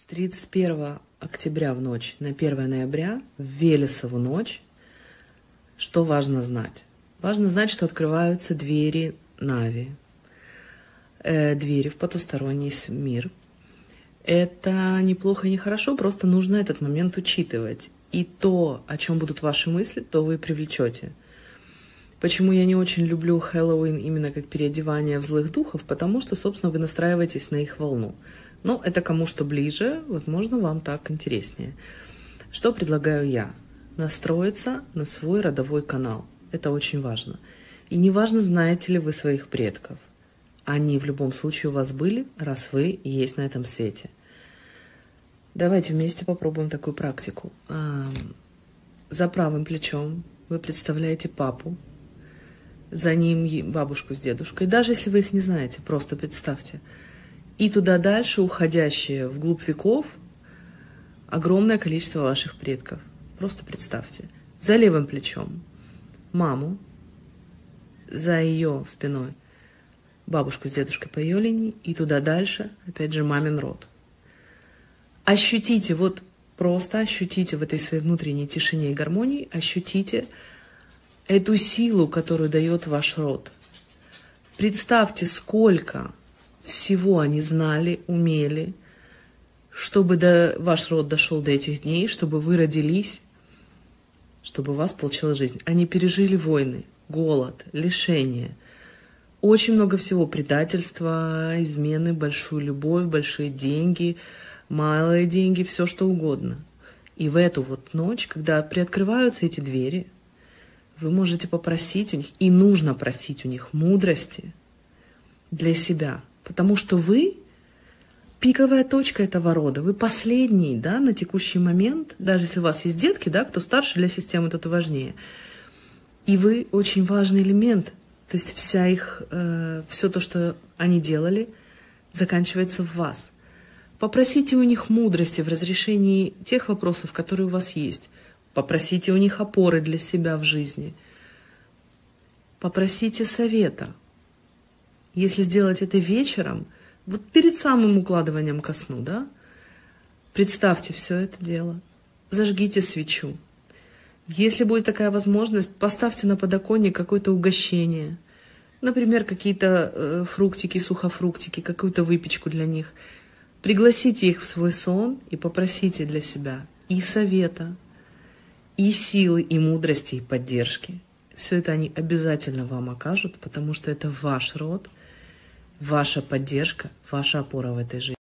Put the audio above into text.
С 31 октября в ночь на 1 ноября, в Велесову ночь, что важно знать? Важно знать, что открываются двери Нави, э, двери в потусторонний мир. Это неплохо и нехорошо, просто нужно этот момент учитывать. И то, о чем будут ваши мысли, то вы привлечете. Почему я не очень люблю Хэллоуин именно как переодевание в злых духов? Потому что, собственно, вы настраиваетесь на их волну. Но это кому что ближе, возможно, вам так интереснее. Что предлагаю я? Настроиться на свой родовой канал. Это очень важно. И не важно, знаете ли вы своих предков. Они в любом случае у вас были, раз вы есть на этом свете. Давайте вместе попробуем такую практику. За правым плечом вы представляете папу, за ним бабушку с дедушкой. Даже если вы их не знаете, просто представьте. И туда дальше, уходящие вглубь веков, огромное количество ваших предков. Просто представьте. За левым плечом маму, за ее спиной бабушку с дедушкой по ее линии, и туда дальше, опять же, мамин род. Ощутите, вот просто ощутите в этой своей внутренней тишине и гармонии, ощутите, эту силу, которую дает ваш род. Представьте, сколько всего они знали, умели, чтобы до, ваш род дошел до этих дней, чтобы вы родились, чтобы у вас получилась жизнь. Они пережили войны, голод, лишение, очень много всего, предательства, измены, большую любовь, большие деньги, малые деньги, все что угодно. И в эту вот ночь, когда приоткрываются эти двери – вы можете попросить у них, и нужно просить у них мудрости для себя, потому что вы пиковая точка этого рода, вы последний, да, на текущий момент, даже если у вас есть детки, да, кто старше для системы, тот важнее. И вы очень важный элемент, то есть вся их, э, все то, что они делали, заканчивается в вас. Попросите у них мудрости в разрешении тех вопросов, которые у вас есть. Попросите у них опоры для себя в жизни. Попросите совета. Если сделать это вечером, вот перед самым укладыванием ко сну, да, представьте все это дело, зажгите свечу. Если будет такая возможность, поставьте на подоконник какое-то угощение, например, какие-то э, фруктики, сухофруктики, какую-то выпечку для них. Пригласите их в свой сон и попросите для себя и совета, и силы, и мудрости, и поддержки. Все это они обязательно вам окажут, потому что это ваш род, ваша поддержка, ваша опора в этой жизни.